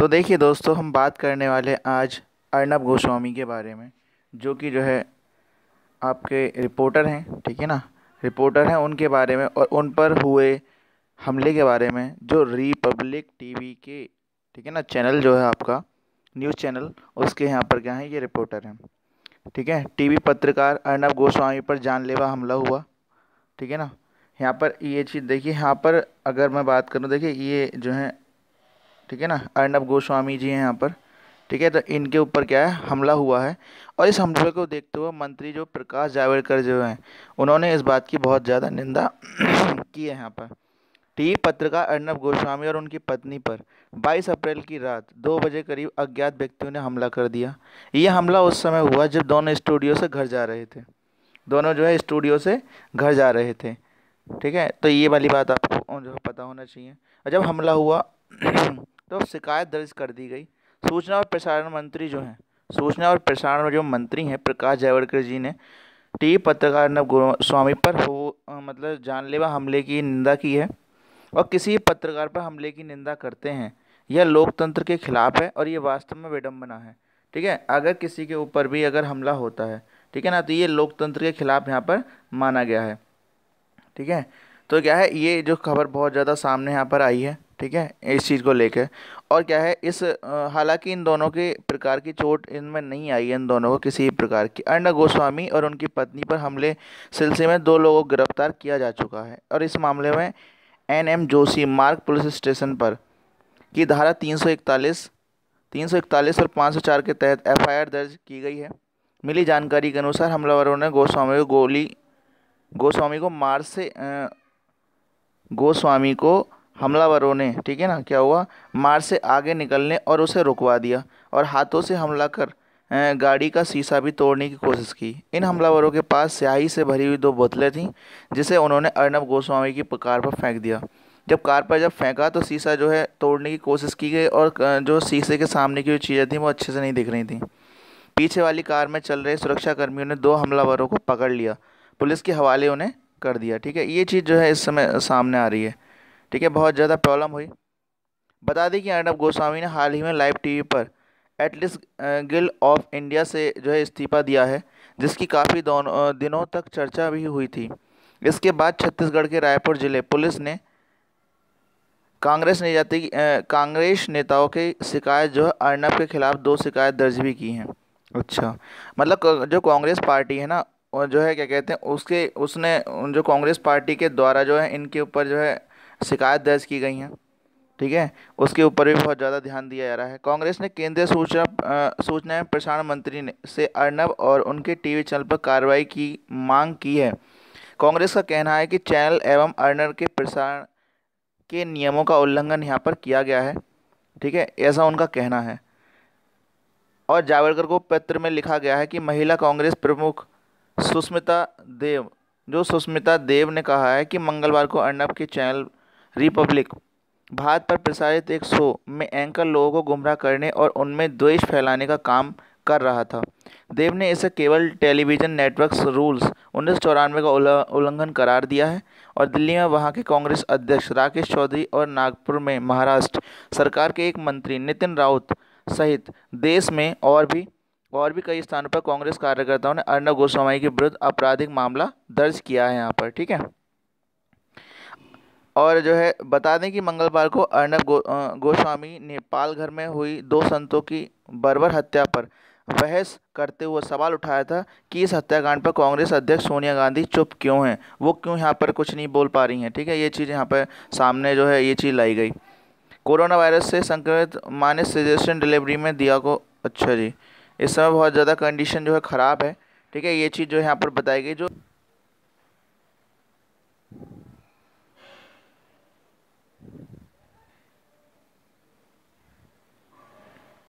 तो देखिए दोस्तों, हम बात करने वाले आज अर्नब गोस्वामी के बारे में, जो कि जो है आपके रिपोर्टर हैं, ठीक है ना? रिपोर्टर हैं उनके बारे में और उन पर हुए हमले के बारे में, जो रिपब्लिक टीवी के, ठीक है ना, चैनल जो है आपका, न्यूज़ चैनल, उसके यहाँ पर क्या है, ये रिपोर्टर हैं, ठीक है? टीवी पत्रकार अर्नब गोस्वामी पर जानलेवा हमला हुआ, ठीक है ना? यहाँ पर ये चीज़ देखिए, यहाँ पर अगर मैं बात करूँ, देखिए ये जो है ठीक है ना? अर्नब गोस्वामी जी हैं यहाँ पर, ठीक है? तो इनके ऊपर क्या है? हमला हुआ है। और इस हमले को देखते हुए मंत्री जो प्रकाश जावड़ेकर जो हैं, उन्होंने इस बात की बहुत ज़्यादा निंदा की है यहाँ पर। टीवी पत्रकार अर्नब गोस्वामी और उनकी पत्नी पर 22 अप्रैल की रात दो बजे करीब अज्ञात व्यक्तियों ने हमला कर दिया। ये हमला उस समय हुआ जब दोनों स्टूडियो से घर जा रहे थे। दोनों जो है स्टूडियो से घर जा रहे थे। ठीक है? तो ये वाली बात आपको जो पता होना चाहिए। और जब हमला हुआ तो शिकायत दर्ज कर दी गई। सूचना और प्रसारण मंत्री जो हैं, सूचना और प्रसारण जो मंत्री हैं, प्रकाश जावड़ेकर जी ने टी पत्रकार अर्नब गोस्वामी पर हो मतलब जानलेवा हमले की निंदा की है और किसी पत्रकार पर हमले की निंदा करते हैं। यह लोकतंत्र के खिलाफ है और ये वास्तव में विडम्बना है। ठीक है? अगर किसी के ऊपर भी अगर हमला होता है, ठीक है ना? तो ये लोकतंत्र के खिलाफ यहाँ पर माना गया है। ठीक है? तो क्या है? ये जो खबर बहुत ज़्यादा सामने यहाँ पर आई है। ठीक है, इस चीज़ को लेकर। और क्या है, इस हालाँकि इन दोनों के प्रकार की चोट इनमें नहीं आई है, इन दोनों को किसी प्रकार की। अर्णब गोस्वामी और उनकी पत्नी पर हमले सिलसिले में दो लोगों को गिरफ़्तार किया जा चुका है। और इस मामले में एन एम जोशी मार्ग पुलिस स्टेशन पर की धारा तीन सौ इकतालीस, तीन सौ इकतालीस और पाँच सौ चार के तहत एफआईआर दर्ज की गई है। मिली जानकारी के अनुसार हमलावरों ने गोस्वामी को गोली, गोस्वामी को मार्च से गोस्वामी को हमलावरों ने, ठीक है ना, क्या हुआ? मार से आगे निकलने और उसे रुकवा दिया और हाथों से हमला कर गाड़ी का शीशा भी तोड़ने की कोशिश की। इन हमलावरों के पास स्याही से भरी हुई दो बोतलें थीं, जिसे उन्होंने अर्नब गोस्वामी की कार पर फेंक दिया। जब कार पर जब फेंका तो शीशा जो है तोड़ने की कोशिश की गई और जो शीशे के सामने की जो चीज़ें थी वो अच्छे से नहीं दिख रही थी। पीछे वाली कार में चल रहे सुरक्षाकर्मियों ने दो हमलावरों को पकड़ लिया। पुलिस के हवाले उन्हें कर दिया, ठीक है? ये चीज़ जो है इस समय सामने आ रही है। ठीक है बहुत ज़्यादा प्रॉब्लम हुई। बता दें कि अर्नब गोस्वामी ने हाल ही में लाइव टीवी पर at least Gill of India से जो है इस्तीफ़ा दिया है जिसकी काफ़ी दिनों तक चर्चा भी हुई थी। इसके बाद छत्तीसगढ़ के रायपुर ज़िले पुलिस ने कांग्रेस ने जाती कांग्रेस नेताओं की शिकायत जो है अर्नब के खिलाफ दो शिकायत दर्ज भी की हैं। अच्छा। मतलब जो कांग्रेस पार्टी है ना जो है क्या कहते हैं उसके उसने जो कांग्रेस पार्टी के द्वारा जो है इनके ऊपर जो है शिकायत दर्ज की गई हैं, ठीक है? उसके ऊपर भी बहुत ज़्यादा ध्यान दिया जा रहा है। कांग्रेस ने केंद्रीय सूचना सूचना एवं प्रसारण मंत्री ने, से अर्नब और उनके टीवी चैनल पर कार्रवाई की मांग की है। कांग्रेस का कहना है कि चैनल एवं अर्नब के प्रसारण के नियमों का उल्लंघन यहाँ पर किया गया है, ठीक है? ऐसा उनका कहना है। और जावड़ेकर को पत्र में लिखा गया है कि महिला कांग्रेस प्रमुख सुष्मिता देव, जो सुष्मिता देव ने कहा है कि मंगलवार को अर्नब के चैनल रिपब्लिक। भारत पर प्रसारित एक शो में एंकर लोगों को गुमराह करने और उनमें द्वेष फैलाने का काम कर रहा था। देव ने इसे केवल टेलीविज़न नेटवर्क्स रूल्स उन्नीस चौरानवे का उल्लंघन करार दिया है और दिल्ली में वहाँ के कांग्रेस अध्यक्ष राकेश चौधरी और नागपुर में महाराष्ट्र सरकार के एक मंत्री नितिन राउत सहित देश में और भी और भी कई स्थानों पर कांग्रेस कार्यकर्ताओं ने अर्नब गोस्वामी के विरुद्ध आपराधिक मामला दर्ज किया है यहाँ पर, ठीक है? और जो है बता दें कि मंगलवार को अर्नब गो, गोस्वामी नेपाल घर में हुई दो संतों की बर्बर हत्या पर बहस करते हुए सवाल उठाया था कि इस हत्याकांड पर कांग्रेस अध्यक्ष सोनिया गांधी चुप क्यों हैं? वो क्यों यहाँ पर कुछ नहीं बोल पा रही हैं? ठीक है ये चीज़ यहाँ पर सामने जो है ये चीज़ लाई गई। कोरोना वायरस से संक्रमित माँ ने सजेशन डिलीवरी में दिया को अच्छा जी इस समय बहुत ज़्यादा कंडीशन जो है ख़राब है। ठीक है ये चीज़ जो यहाँ पर बताई गई जो